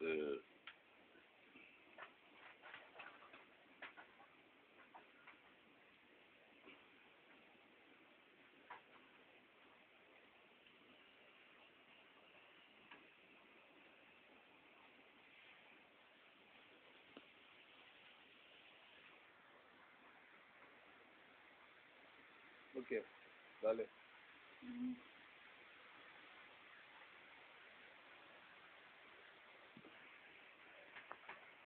the Okay, dale. Mm -hmm.